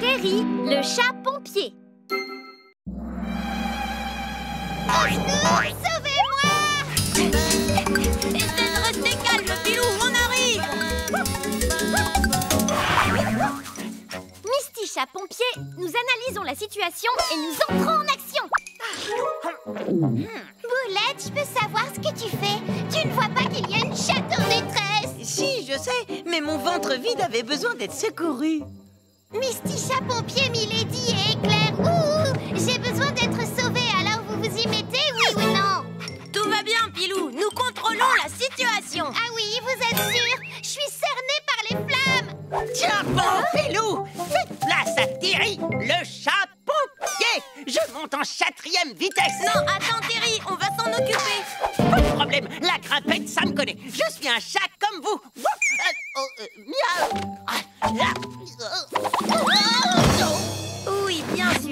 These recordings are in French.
Terry, le chat pompier. Sauvez-moi Essaie de rester calme, Pilou, on arrive Misty chat pompier, nous analysons la situation et nous entrons en action. Boulette, je peux savoir ce que tu fais Tu ne vois ventre vide avait besoin d'être secouru. Pompier, Milady et Éclair Ouh, J'ai besoin d'être sauvée, alors vous vous y mettez, oui ou non? Tout va bien, Pilou, nous contrôlons la situation. Ah oui, vous êtes sûr? Je suis cernée par les flammes. Tiens bon, Pilou. Faites place à Terry, le chat pompier Je monte en quatrième vitesse. Non, attends, Terry, on va s'en occuper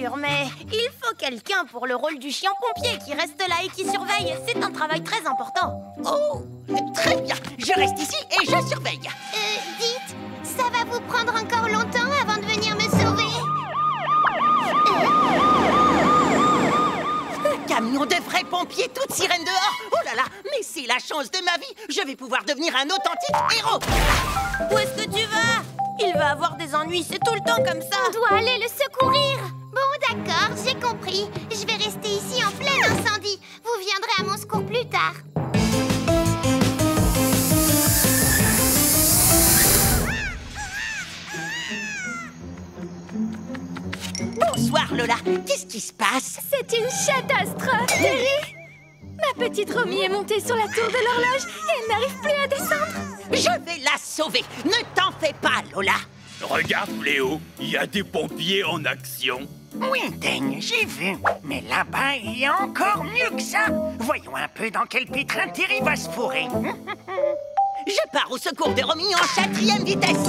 sûr, mais il faut quelqu'un pour le rôle du chien pompier qui reste là et qui surveille. C'est un travail très important. Oh, très bien Je reste ici et je surveille Euh, dites, ça va vous prendre encore longtemps avant de venir me sauver? Un camion de vrais pompiers, toute sirène dehors Oh là là, mais c'est la chance de ma vie Je vais pouvoir devenir un authentique héros Où est-ce que tu vas? Il va avoir des ennuis, c'est tout le temps comme ça. On doit aller le secourir. D'accord, j'ai compris. Je vais rester ici en plein incendie. Vous viendrez à mon secours plus tard. Bonsoir Lola, qu'est-ce qui se passe? C'est une catastrophe. Terry Ma petite Romy est montée sur la tour de l'horloge et elle n'arrive plus à descendre. Je vais la sauver Ne t'en fais pas, Lola Regarde, Léo, il y a des pompiers en action. Oui, Daigne, j'ai vu. Mais là-bas, il y a encore mieux que ça. Voyons un peu dans quel pétrin Terry va se fourrer. Je pars au secours de Romy en quatrième vitesse Euh,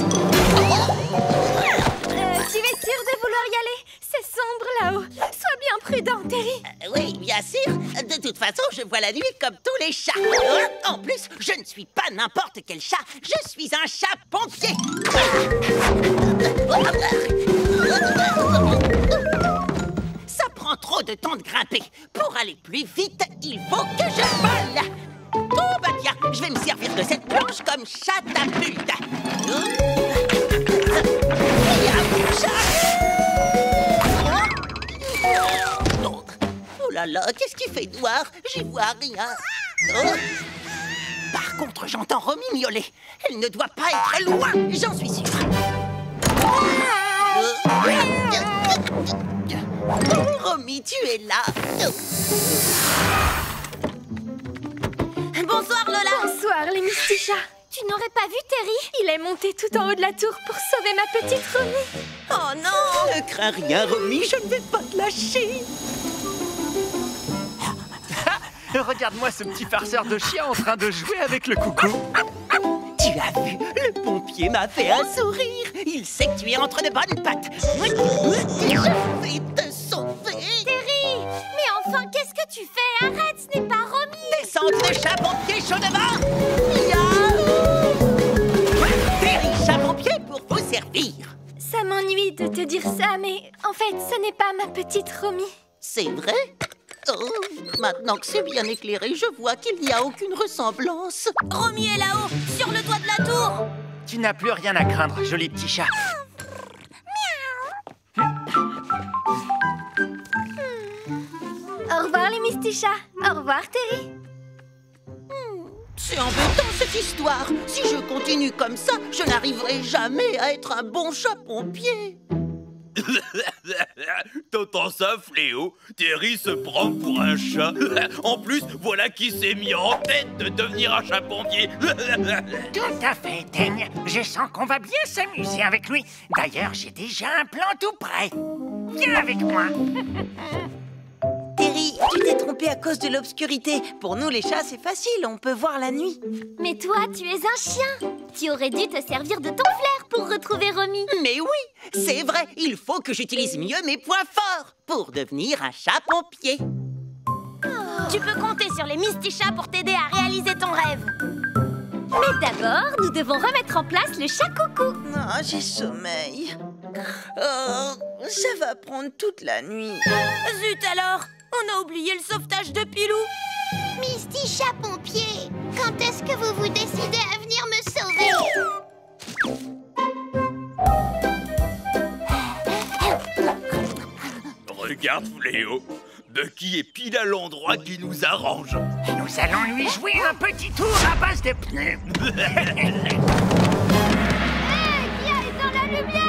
tu es sûre de vouloir y aller? C'est sombre là-haut. Sois bien prudent, Terry. Euh, Oui, bien sûr De toute façon, je vois la nuit comme tous les chats Euh, En plus, je ne suis pas n'importe quel chat Je suis un chat pompier temps de grimper Pour aller plus vite, il faut que je vole Oh bah tiens, je vais me servir de cette planche comme chatapulte Oh là là, qu'est-ce qui fait noir J'y vois rien. Par contre, j'entends Romy miauler. Elle ne doit pas être loin, j'en suis sûre. Romy, tu es là. Bonsoir, Lola. Bonsoir, les Misty chats. Tu n'aurais pas vu Terry? Il est monté tout en haut de la tour pour sauver ma petite Romy. Oh non Ne crains rien, Romy, je ne vais pas te lâcher. Regarde-moi ce petit farceur de chien en train de jouer avec le coucou. Tu as vu, le pompier m'a fait un sourire. Il sait que tu es entre de bonnes pattes. Chaud devant. Miaou. Terry, chat pompier pour vous servir. Ça m'ennuie de te dire ça, mais en fait, ce n'est pas ma petite Romy. C'est vrai Oh, maintenant que c'est bien éclairé, je vois qu'il n'y a aucune ressemblance. Romy est là-haut, sur le toit de la tour Tu n'as plus rien à craindre, joli petit chat. Au revoir, les Misty chats. Au revoir, Terry. C'est embêtant cette histoire. Si je continue comme ça, je n'arriverai jamais à être un bon chat pompier. T'entends ça, Fléau Terry se prend pour un chat. En plus, voilà qui s'est mis en tête de devenir un chat pompier. Tout à fait, Daigne. Je sens qu'on va bien s'amuser avec lui. D'ailleurs, j'ai déjà un plan tout prêt. Viens avec moi. T'es trompé à cause de l'obscurité. Pour nous, les chats, c'est facile, on peut voir la nuit. Mais toi, tu es un chien. Tu aurais dû te servir de ton flair pour retrouver Romy. Mais oui, c'est vrai, il faut que j'utilise mieux mes points forts pour devenir un chat pompier. Tu peux compter sur les Misty Chats pour t'aider à réaliser ton rêve Mais d'abord, nous devons remettre en place le chat coucou. Ah, j'ai sommeil. Oh, ça va prendre toute la nuit. Zut alors On a oublié le sauvetage de Pilou Misty chat pompier, quand est-ce que vous vous décidez à venir me sauver? Regarde, Fléau. Bucky est pile à l'endroit qui nous arrange. Nous allons lui jouer un petit tour à base de pneus. Viens dans la lumière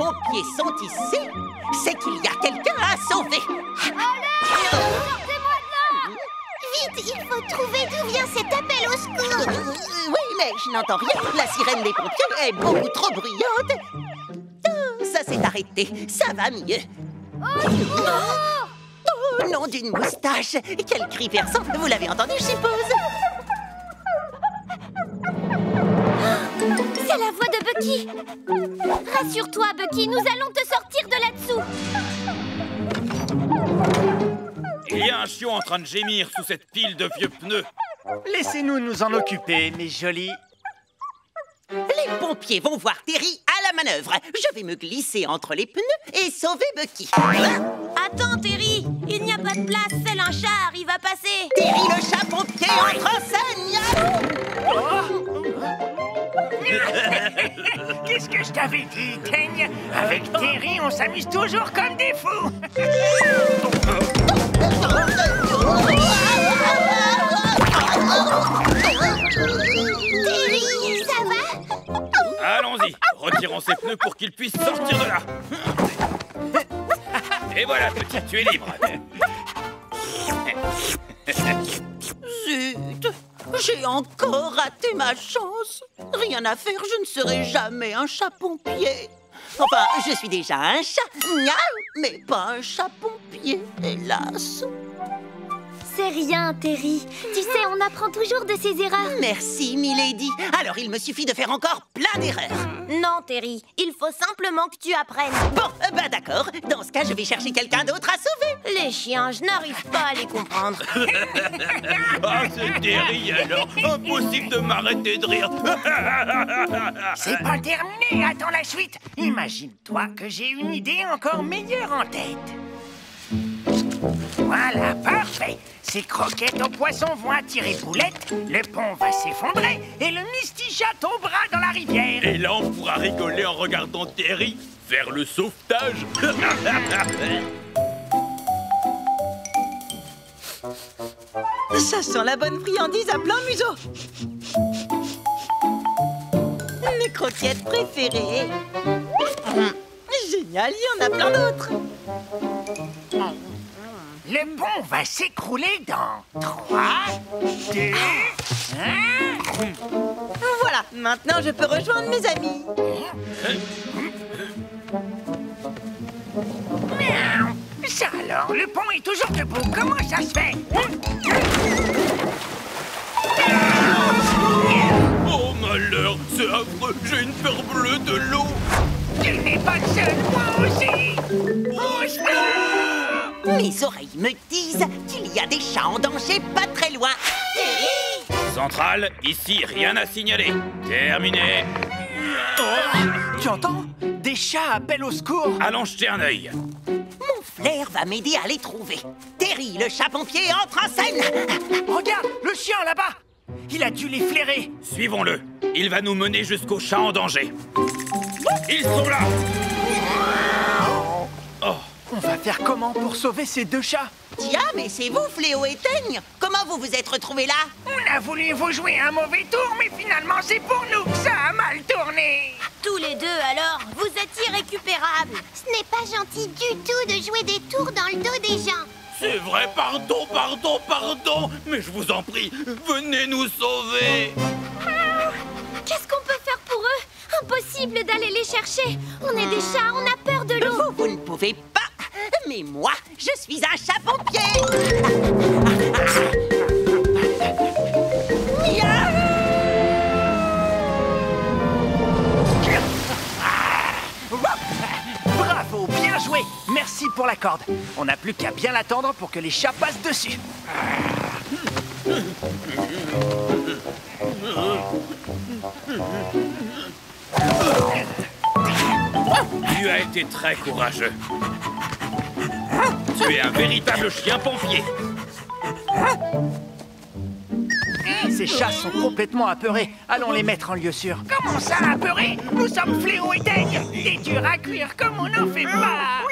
pompiers sont ici, c'est qu'il y a quelqu'un à sauver. Sortez-moi de là. Vite, il faut trouver d'où vient cet appel au secours. Euh, Oui, mais je n'entends rien. La sirène des pompiers est beaucoup trop bruyante. Oh, Ça s'est arrêté, ça va mieux. Oh, nom d'une moustache. Quel cri perçant Vous l'avez entendu, je suppose Bucky. Rassure-toi, Bucky, nous allons te sortir de là-dessous. Il y a un chiot en train de gémir sous cette pile de vieux pneus. Laissez-nous nous en occuper, mes jolis. Les pompiers vont voir Terry à la manœuvre. Je vais me glisser entre les pneus et sauver Bucky. Attends, Terry Il n'y a pas de place, c'est un char, il va passer Terry le chat pompier entre en scène Qu'est-ce que je t'avais dit, Teigne? Avec Terry, on s'amuse toujours comme des fous. Terry, ça va? Allons-y, retirons ces pneus pour qu'ils puissent sortir de là. Et voilà, petit, tu es libre. J'ai encore raté ma chance. Rien à faire, je ne serai jamais un chat pompier. Enfin, je suis déjà un chat, mais pas un chat pompier, hélas C'est rien, Terry. Tu sais, on apprend toujours de ses erreurs. Merci, Milady Alors il me suffit de faire encore plein d'erreurs Non, Terry, il faut simplement que tu apprennes Bon, euh, bah d'accord, dans ce cas, je vais chercher quelqu'un d'autre à sauver Les chiens, je n'arrive pas à les comprendre Ah, c'est Terry alors Impossible de m'arrêter de rire C'est pas terminé, attends la suite. Imagine-toi que j'ai une idée encore meilleure en tête. Voilà, parfait. Ces croquettes aux poissons vont attirer Poulette, le pont va s'effondrer et le Misty Chat tombera dans la rivière. Et là, on pourra rigoler en regardant Terry faire le sauvetage Ça sent la bonne friandise à plein museau. Mes croquettes préférées. Génial, il y en a plein d'autres. Le pont va s'écrouler dans 3, 2, 1. Voilà, maintenant je peux rejoindre mes amis. Miaou. Ça alors, le pont est toujours debout. Comment ça se fait? Oh malheur, c'est affreux, j'ai une peur bleue de l'eau Tu n'es pas le seul, moi aussi Au secours Mes oreilles me disent qu'il y a des chats en danger pas très loin Centrale, ici, rien à signaler. Terminé. Tu entends? Des chats appellent au secours Allons jeter un œil. Mon flair va m'aider à les trouver. Terry, le chat pompier, entre en scène Regarde, le chien là-bas Il a dû les flairer Suivons-le. Il va nous mener jusqu'au chat en danger. Ils sont là Oh, On va faire comment pour sauver ces deux chats Tiens, mais c'est vous, Fléau et Teigne. Comment vous vous êtes retrouvés là On a voulu vous jouer un mauvais tour, mais finalement c'est pour nous que ça a mal tourné. Tous les deux, alors, vous êtes irrécupérables. Ce n'est pas gentil du tout de jouer des tours dans le dos des gens. C'est vrai, pardon, pardon, pardon. Mais je vous en prie, venez nous sauver. Qu'est-ce qu'on peut faire pour eux? Impossible d'aller les chercher. On est des chats, on a peur de l'eau. Vous, vous ne pouvez pas. Mais moi, je suis un chat pompier. Bravo, bien joué Merci pour la corde. On n'a plus qu'à bien l'attendre pour que les chats passent dessus. Tu as été très courageux. Tu es un véritable chien pompier. Ces chats sont complètement apeurés. Allons les mettre en lieu sûr. Comment ça, apeuré Nous sommes Fléau et Teigne Des durs à cuire comme on n'en fait pas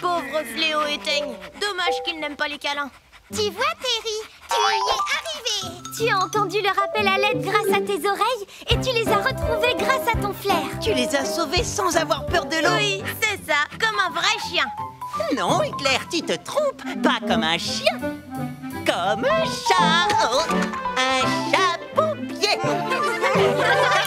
Pauvre Fléau et Teigne. Dommage qu'ils n'aiment pas les câlins. Tu vois, Terry, tu y es arrivé. Tu as entendu leur appel à l'aide grâce à tes oreilles et tu les as retrouvés grâce à ton flair. Tu les as sauvés sans avoir peur de l'eau. Oui, c'est ça, comme un vrai chien. Non, Éclair, tu te trompes. Pas comme un chien. Comme un chat. Oh, un chat pompier.